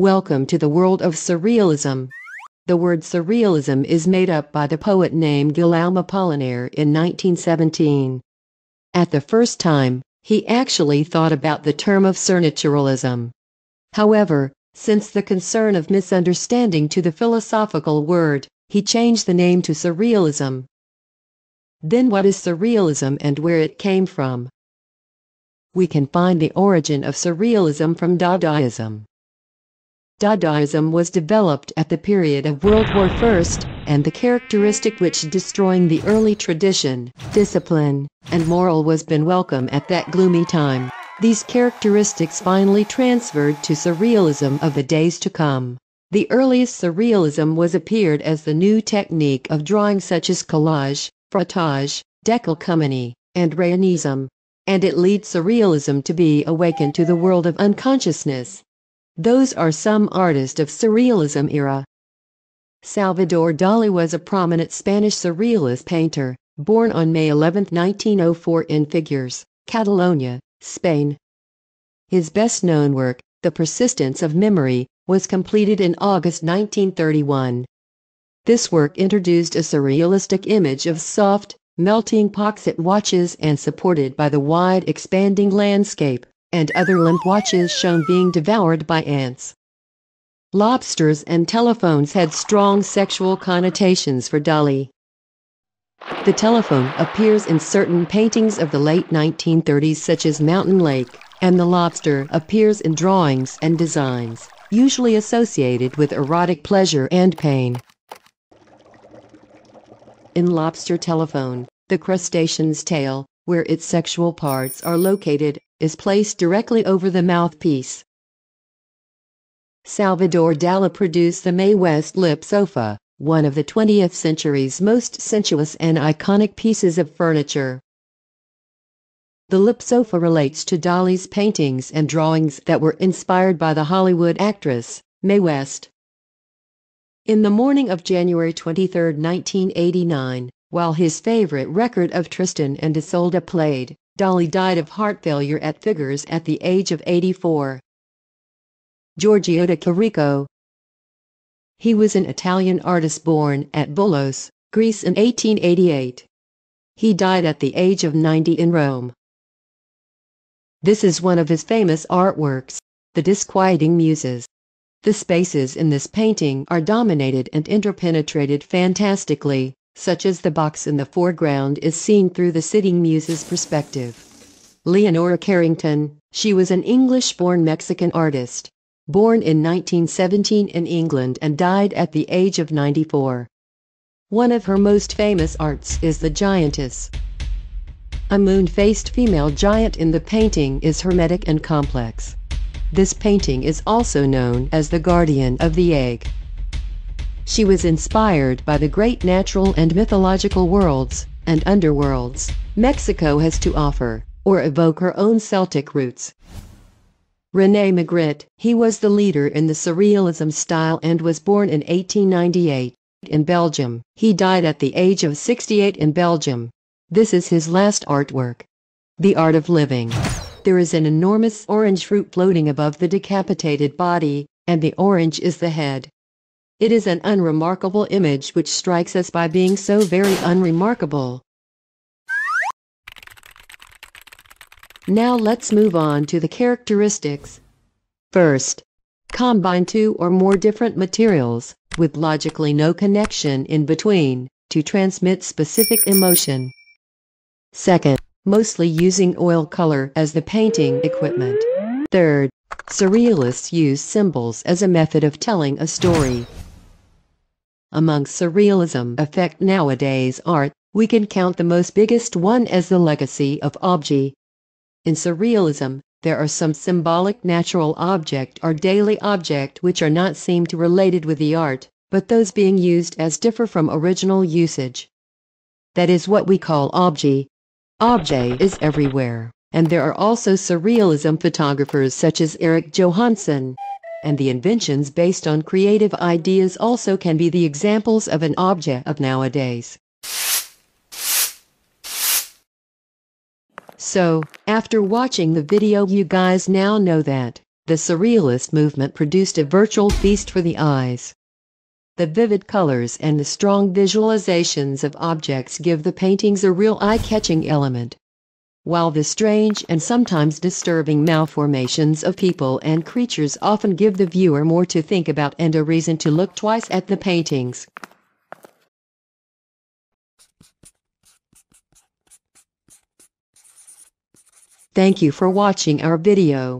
Welcome to the world of surrealism. The word surrealism is made up by the poet named Guillaume Apollinaire in 1917. At the first time, he actually thought about the term of surnaturalism. However, since the concern of misunderstanding to the philosophical word, he changed the name to surrealism. Then what is surrealism and where it came from? We can find the origin of surrealism from Dadaism. Dadaism was developed at the period of World War I, and the characteristic which destroying the early tradition, discipline, and moral was been welcome at that gloomy time. These characteristics finally transferred to surrealism of the days to come. The earliest surrealism was appeared as the new technique of drawing such as collage, frottage, decalcomany, and rayonism, and it leads surrealism to be awakened to the world of unconsciousness. Those are some artists of Surrealism era. Salvador Dali was a prominent Spanish Surrealist painter, born on May 11, 1904 in Figueres, Catalonia, Spain. His best-known work, The Persistence of Memory, was completed in August 1931. This work introduced a surrealistic image of soft, melting pocket watches and supported by the wide expanding landscape and other limp watches shown being devoured by ants. Lobsters and telephones had strong sexual connotations for Dali. The telephone appears in certain paintings of the late 1930s such as Mountain Lake, and the lobster appears in drawings and designs, usually associated with erotic pleasure and pain. In Lobster Telephone, the crustacean's tail, where its sexual parts are located, is placed directly over the mouthpiece. Salvador Dali produced the Mae West Lip Sofa, one of the 20th century's most sensuous and iconic pieces of furniture. The lip sofa relates to Dali's paintings and drawings that were inspired by the Hollywood actress, Mae West. In the morning of January 23, 1989, while his favorite record of Tristan and Isolde played, Dali died of heart failure at Figueres at the age of 84. Giorgio de Chirico He was an Italian artist born at Volos, Greece in 1888. He died at the age of 90 in Rome. This is one of his famous artworks, The Disquieting Muses. The spaces in this painting are dominated and interpenetrated fantastically such as the box in the foreground is seen through the sitting muse's perspective. Leonora Carrington, she was an English-born Mexican artist, born in 1917 in England and died at the age of 94. One of her most famous arts is the giantess. A moon-faced female giant in the painting is hermetic and complex. This painting is also known as the guardian of the egg. She was inspired by the great natural and mythological worlds and underworlds Mexico has to offer, or evoke her own Celtic roots. René Magritte, he was the leader in the Surrealism style and was born in 1898 in Belgium. He died at the age of 68 in Belgium. This is his last artwork. The Art of Living. There is an enormous orange fruit floating above the decapitated body, and the orange is the head. It is an unremarkable image which strikes us by being so very unremarkable. Now let's move on to the characteristics. First, combine two or more different materials, with logically no connection in between, to transmit specific emotion. Second, mostly using oil color as the painting equipment. Third, surrealists use symbols as a method of telling a story. Among surrealism effect nowadays art, we can count the most biggest one as the legacy of objet. In surrealism, there are some symbolic natural object or daily object which are not seem to related with the art, but those being used as differ from original usage. That is what we call objet. Objet is everywhere, and there are also surrealism photographers such as Erik Johansson, and the inventions based on creative ideas also can be the examples of an object of nowadays. So, after watching the video you guys now know that The surrealist movement produced a virtual feast for the eyes. The vivid colors and the strong visualizations of objects give the paintings a real eye-catching element, while the strange and sometimes disturbing malformations of people and creatures often give the viewer more to think about and a reason to look twice at the paintings. Thank you for watching our video.